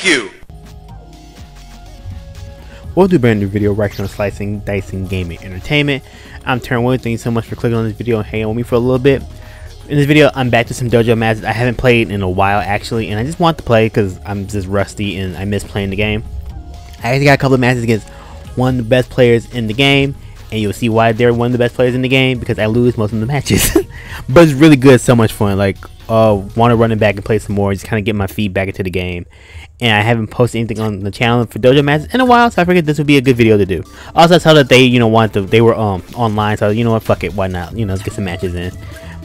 Thank you. We'll do a brand new video right here on Slicing, Dicing, Gaming, Entertainment. I'm Terran. Thank you so much for clicking on this video and hanging with me for a little bit. In this video, I'm back to some Dojo matches I haven't played in a while actually, and I just want to play because I'm just rusty and I miss playing the game. I actually got a couple of matches against one of the best players in the game, and you'll see why they're one of the best players in the game because I lose most of the matches. but it's really good, so much fun. Like, uh, want to run it back and play some more, just kind of get my feet back into the game. And I haven't posted anything on the channel for dojo matches in a while, so I figured this would be a good video to do. Also, I saw that they, you know, wanted to, they were um online, so you know what, fuck it, why not? You know, let's get some matches in.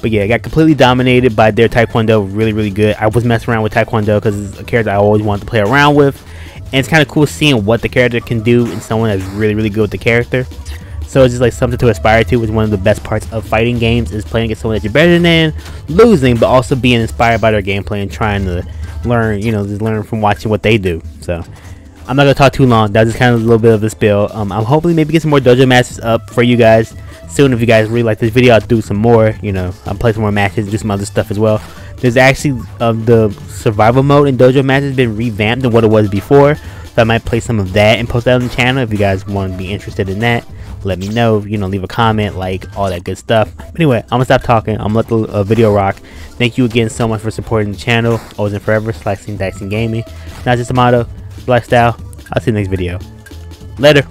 But yeah, I got completely dominated by their Taekwondo, really, really good. I was messing around with Taekwondo because it's a character I always wanted to play around with. And it's kind of cool seeing what the character can do in someone that's really, really good with the character. So it's just like something to aspire to. Is one of the best parts of fighting games is playing against someone that you're better than, losing, but also being inspired by their gameplay and trying to learn, you know, just learn from watching what they do. So I'm not gonna talk too long. That's just kind of a little bit of the spill. Um, I'm hopefully maybe get some more dojo matches up for you guys soon. If you guys really like this video, I'll do some more. You know, I'll play some more matches, do some other stuff as well. There's actually um, the survival mode in Dojo Masters been revamped than what it was before. So I might play some of that and post that on the channel if you guys want to be interested in that. Let me know, you know, leave a comment, like, all that good stuff. Anyway, I'm gonna stop talking. I'm gonna let the uh, video rock. Thank you again so much for supporting the channel. Always and forever, slicing, dicing, gaming. Not just a motto, lifestyle. I'll see you next video. Later.